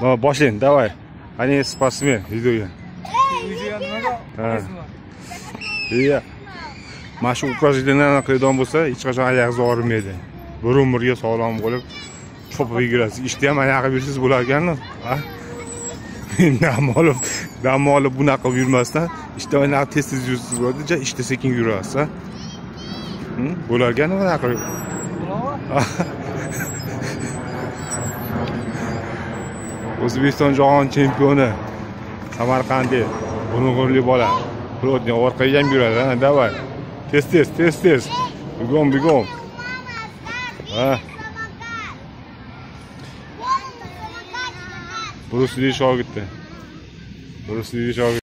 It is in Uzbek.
No, boshlang, давай. Они спортсмен, videoga. Video nimaga? Ha. Iya. Mana shu упражнениyalarni qiladigan bo'lsa, hech qachon oyog'ingiz og'rimaydi. Bir umrga sog'lom bo'lib chopib yugurasiz. Ishda ham qilib yursangiz bo'lar ekan-ku. Dam olib, dam olib bunaqa qilib yurmasdan, ishda anaqa tez-tez yursangiz bo'ladi, ja ishda sekin yurasiz, ha? Bo'lar ekan bunaqa qilib. O'zbekiston jahon chempioni Samarqandlik Bulg'urli bola. плотный orqaga ham yuradi, ha, давай. Tez tez, tez tez. Bigom, bigom. Ha, Bruce shogirdi. Bruce shogird shogirdi.